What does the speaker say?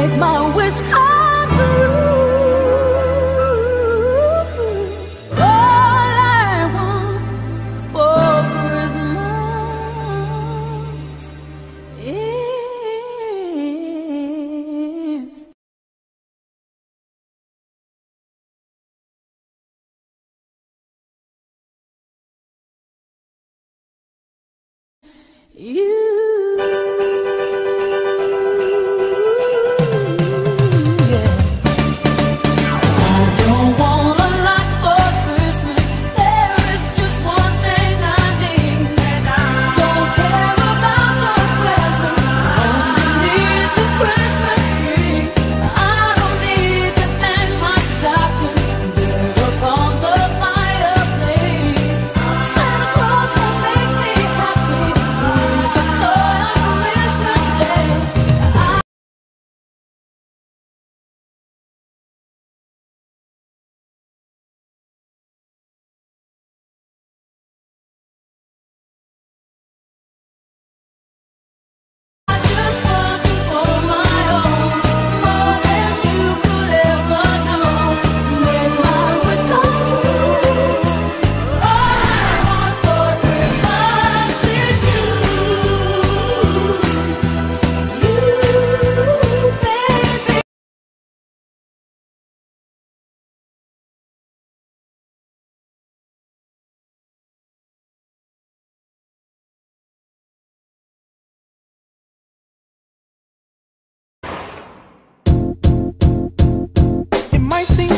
make my wish come true. All I want for Christmas is you. I see